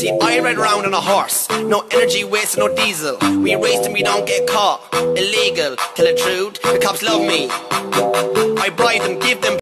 See, I ride around on a horse, no energy waste, no diesel. We race and we don't get caught. Illegal, tell the truth, the cops love me. I bribe them, give them